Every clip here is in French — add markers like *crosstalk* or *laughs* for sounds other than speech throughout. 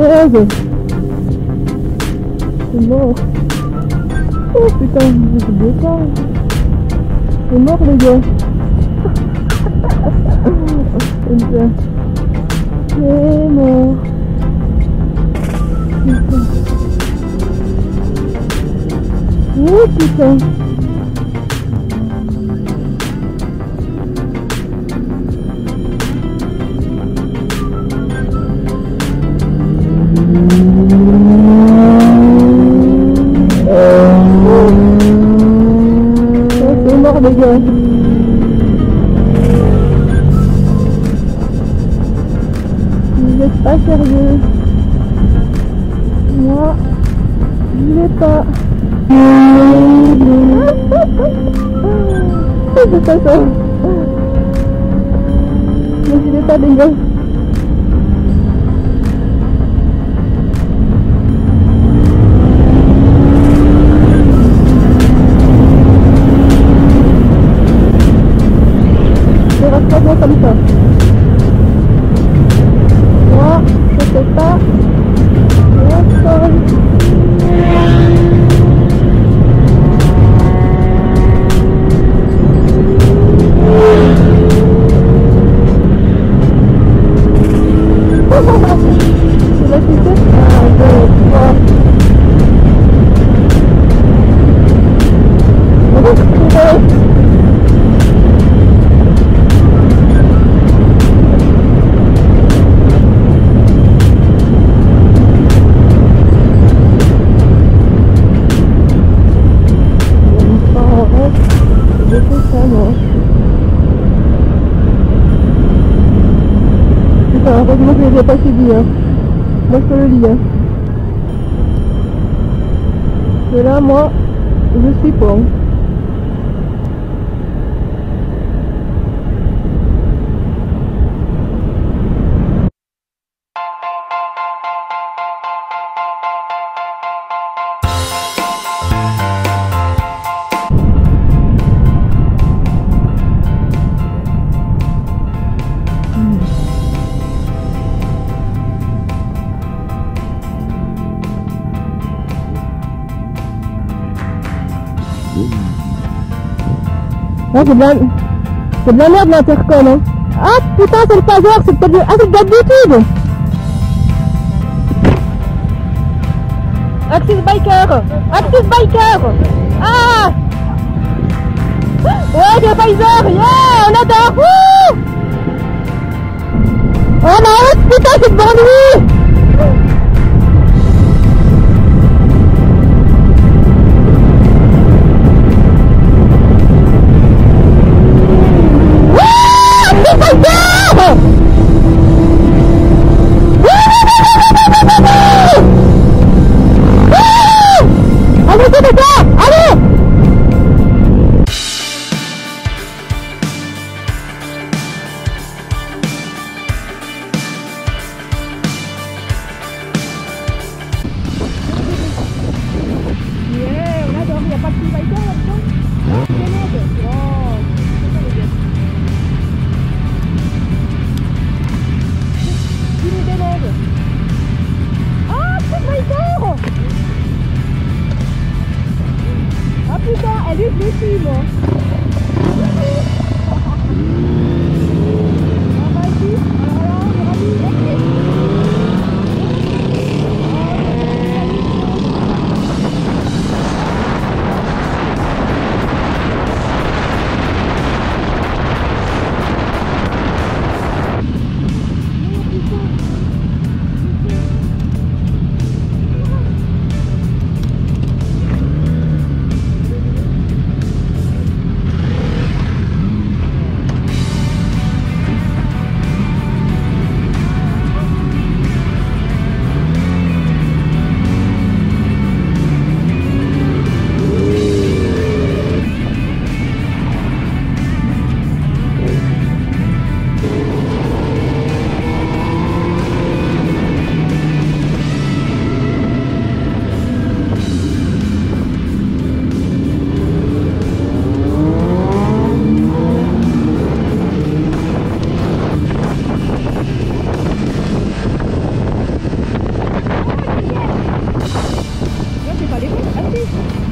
C'est mort Oh putain, j'ai oublié ça. C'est mort les gars. Putain. *laughs* C'est mort. Oh Moi, je vais pas. *laughs* Je vais pas les gars. Je l'ai pas suivi, hein. Moi, je te le dis, hein. Mais là, moi, je suis pas. C'est de la... C'est de la merde l'intercom, hein. Ah, putain, c'est le phaser, c'est peut-être... le- Ah, c'est le date Axis Biker. Axis Biker. Ah. Ouais, c'est Pfizer. Yeah On adore Wouh Oh non, putain, c'est Wouh Ha ha ha ha! Les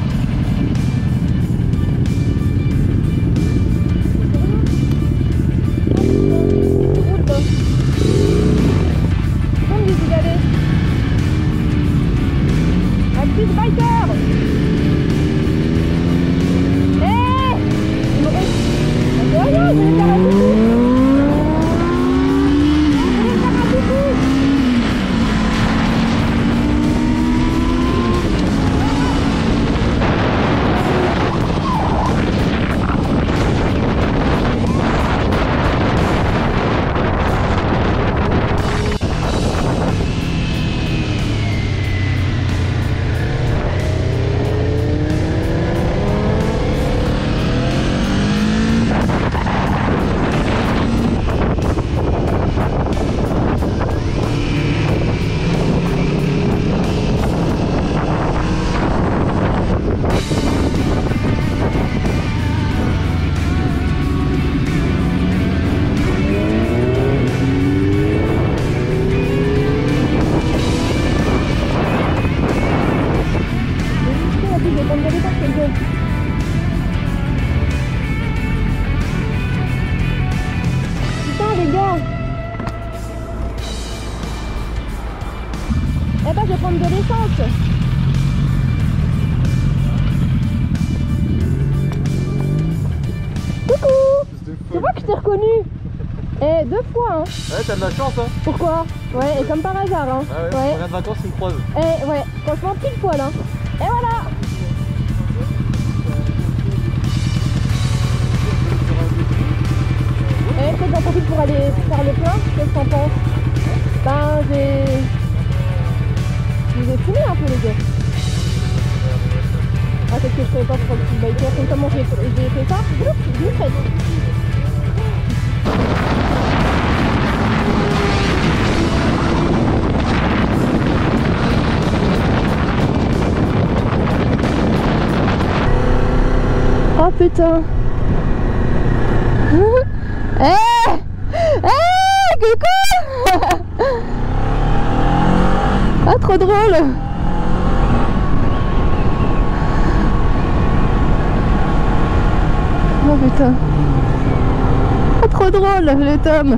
Ouais, et comme par hasard, hein Ah ouais, Ouais. on vient de vacances, une croise. Eh ouais, franchement pile poil hein. Et voilà Et peut-être j'en profite pour aller faire le plein, qu'est-ce que t'en penses? Ben j'ai... Je vous ai fumé un peu les gars. Ah c'est ce que je savais pas pour le petit biker, comme comment j'ai fait ça? Je putain. *laughs* Eh Eh Coucou. *laughs* Ah trop drôle. Oh putain. Ah trop drôle le tome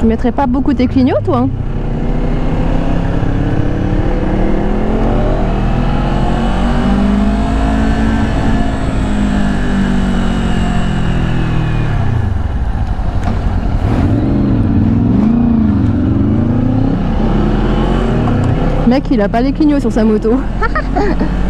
Tu mettrais pas beaucoup tes clignots, toi hein Mec, il a pas les clignots sur sa moto. *laughs*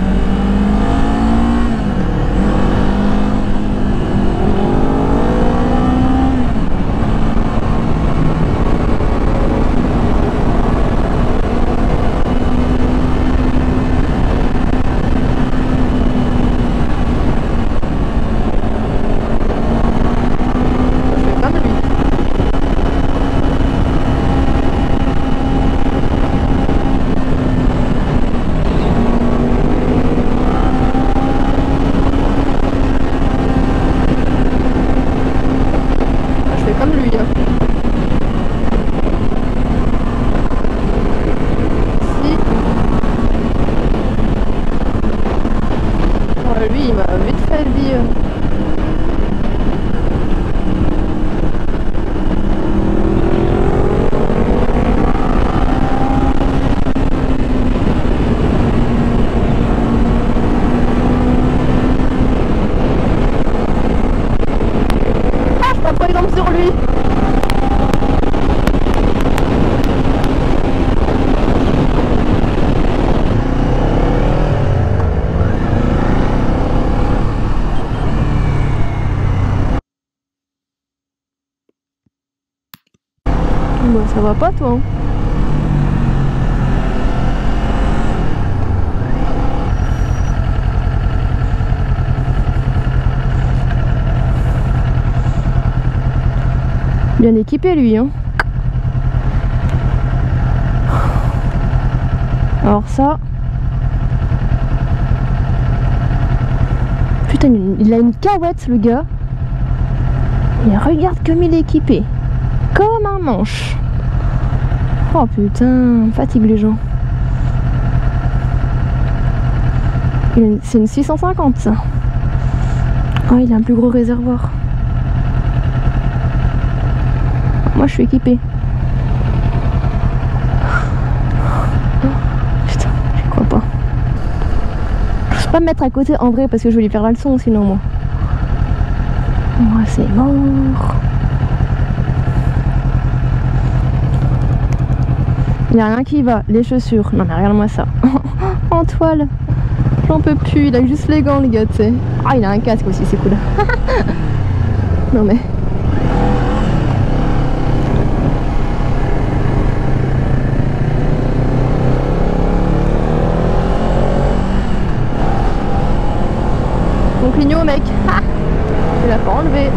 ça va pas toi. hein. Bien équipé lui hein. Alors ça. Putain, il a une cahouette le gars. Et regarde comme il est équipé. Comme un manche. Oh putain, fatigue les gens. C'est une 650 ça. Oh, il a un plus gros réservoir. Moi je suis équipée. Putain, je crois pas. Je peux pas me mettre à côté en vrai parce que je vais lui faire la leçon sinon moi. Moi c'est mort. Il n'y a rien qui va, les chaussures. Non mais regarde-moi ça. *laughs* en toile. J'en peux plus, il a juste les gants le gars, tu sais. Ah il a un casque aussi, c'est cool. *laughs* non mais. Ton clignot mec. Ah *laughs* tu l'as pas enlevé.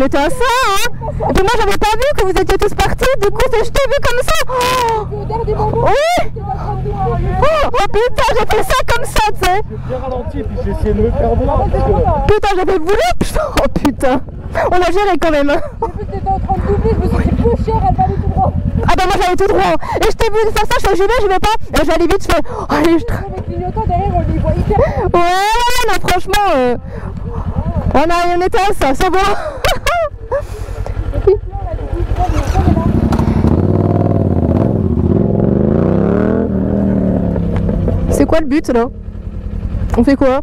On était à ça, hein Et puis moi j'avais pas vu que vous étiez tous partis, du coup c'est- je t'ai vu comme ça Oh Oui oh, oh putain, j'ai fait ça comme ça, tu sais J'ai bien ralenti et puis j'ai essayé de me faire voir. que- Putain, j'avais voulu *laughs* Oh putain On a géré quand même hein. J'ai vu que t'étais en train de doubler, je me suis dit peu cher, elle va aller tout droit. Ah bah moi j'allais tout droit Et je t'ai vu faire ça, je fais j'y vais, j'y vais pas Et j'allais vite, je fais oh, allez, je tra- Avec clignotant derrière, on y voit hyper bien. Ouais, ouais, non, franchement, euh, on, a, on était à ça, c'est bon. C'est quoi le but là? On fait quoi?